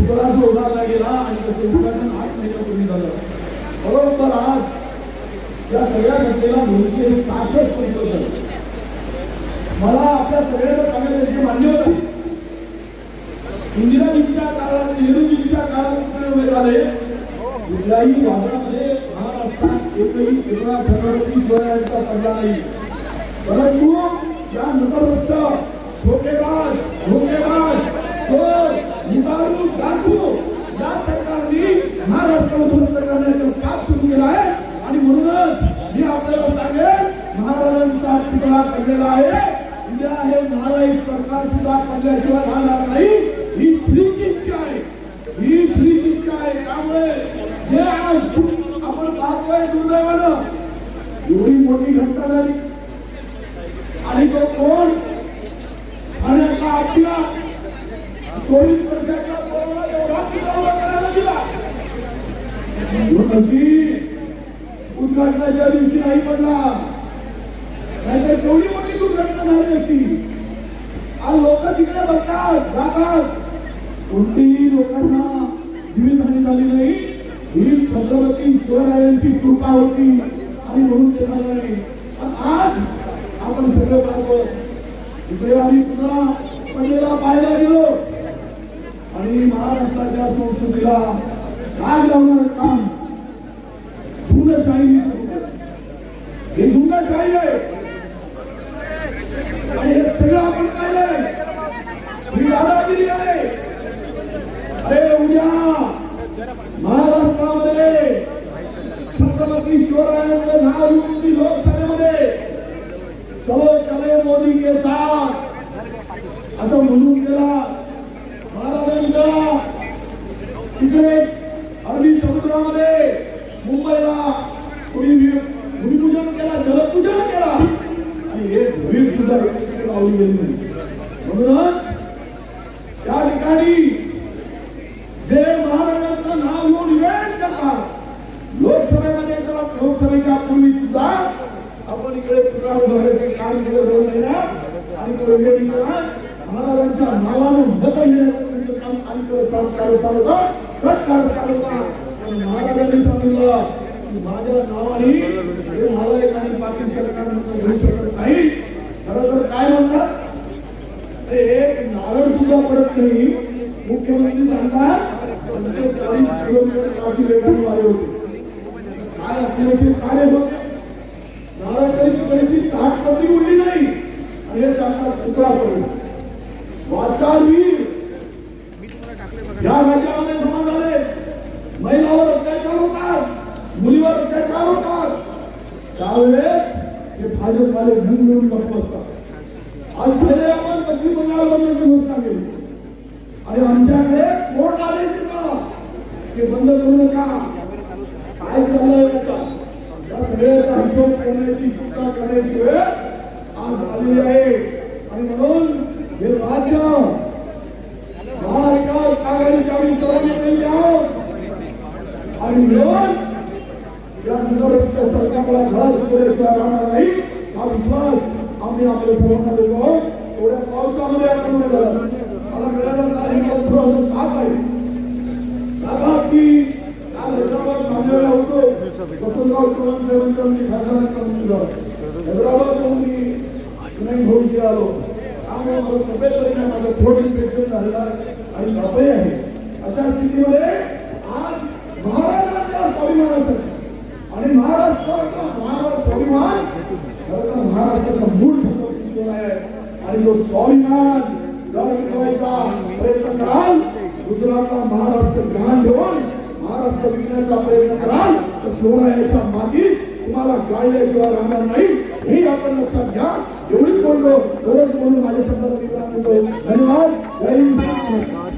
उभारला गेला आणि त्याचं उद्घाटन आठ महिन्यापूर्वी झालं. बरोबर आज या सगळ्या घटनेला दोनशे सहासष्ट वर्ष झालं. मला आपल्या सगळ्यांना सांगायला जे मान्य होतं. इंदिराजींच्या काळात नेहरूजींच्या काळात कुठे झाले? कुठल्याही वादामध्ये महाराष्ट्रात एकही एवढा छत्रपती शिवरायांचा पडला नाही. परंतु या नगरस्थ धोकेबाज धोकेबाज चोर निदारू जातू. या सरकारने महाराष्ट्र उद्ध्वस्त करण्याचं काम सुरू केलं आहे. आणि म्हणूनच मी आपल्याला सांगेन महाराजांचा पुतळा पडलेला आहे. उद्या हे महाराष्ट्र सरकार सुद्धा पडल्याशिवाय राहणार नाही. ही श्रीची इच्छा आहे. ही श्रीची इच्छा आहे. त्यामुळे हे आज आपण पाहतोय दुर्दैवानं. एवढी मोठी घटना झाली आणि तो कोण ठाण्याचा आपला चोवीस वर्षाच्या पोराला एवढा चिरावा करायला दिला उद्घाटनाच्या दिवशी नाही पडला नाहीतर केवढी मोठी दुर्घटना झाली असती. आज लोक तिकडे बघतात जातात. कोणतीही लोकांना जीवितहानी झाली नाही. ही छत्रपती शिवरायांची कृपा होती आणि म्हणून ते झालं नाही आज आपण सगळं पाहतो. इकडे आम्ही पुन्हा पडलेला पाहायला गेलो. आणि महाराष्ट्राच्या संस्कृतीला राग लावणारं काम झुंडशाही हे झुंडशाही आहे. आणि हे सगळं आपण पाहिलंय. ही दादागिरी आहे. अरे उद्या महाराष्ट्रामध्ये छत्रपती शिवरायांचं नाव येऊन लोकसभेमध्ये चलो चले मोदी के साथ. असं म्हणून गेला महाराजांच्या तिकडे अरबी समुद्रामध्ये मुंबईला कोणी भूमिपूजन केला जलपूजन केला आणि हे भूमी सुद्धा तिकडे लावली गेली नाही म्हणूनच त्या ठिकाणी जे महाराजांचं नाव घेऊन वेळ करतात लोकसभेमध्ये किंवा लोकसभेच्या पूर्वी सुद्धा आपण इकडे पुन्हा उभारण्याचे काम केलं दोन महिन्यात आणि महाराजांच्या नावानं मत घेण्याचं काम आणि होता होता महाराजांनी सांगितलं की माझ्या नावाने हे पाटील घेऊ शकत नाही खरं तर काय म्हणतात ते एक नारळ सुद्धा पडत नाही मुख्यमंत्री सांगतात पंचेचाळीस किलोमीटर काशी आले होते काय आपल्याचे कार्य होते नारळाची ताटपत्री उडली नाही आणि हे सांगतात पुतळा पडला वाचावीर मी त्यावेळेस हे भाजपवाले घेऊन मिळून गप्प असतात. आज पहिले आपण पश्चिम बंगालमध्ये घोषणा केली आणि आमच्याकडे कोर्ट आले का ते बंद करू नका. काय चाललंय आता? या सगळ्याचा हिशोब करण्याची चुका करण्याची वेळ आज आलेली आहे. आणि म्हणून हे राज्य महाविकास आघाडीच्या आम्ही सर्वांनी आहोत. आणि म्हणून सुंदरच्या सरकारला राहणार नाही. हा विश्वास आम्ही आपल्या सर्वांना देतो आहोत एवढ्या पावसामध्ये आपण मला मिळालं नाही. थोडं आहे की? काल हैदराबाद मांडलेला होतो. वसंतराव चव्हाण साहेबांच्या मी खासदार करून दिलं. मी नाही घेऊन आलो. त्यामुळे मला तब्येत माझं इन्फेक्शन झालेलं आहे. आणि तापही आहे. अशा स्थितीमध्ये आज महाराजांच्या स्वाभिमानासाठी आणि महाराष्ट्राचा महाराष्ट्र स्वाभिमान खरं तर महाराष्ट्राचा मूळ ठिकाण आहे आणि जो स्वाभिमान जर मिळवायचा प्रयत्न कराल. गुजरातला महाराष्ट्र ज्ञान ठेवून महाराष्ट्र विकण्याचा प्रयत्न कराल. तर शिवरायाच्या मागे तुम्हाला गाळल्याशिवाय राहणार नाही. हे आपण लक्षात घ्या. एवढीच बोललो गरज बोलून माझ्या शब्दाला विराम धन्यवाद. जय हिंद.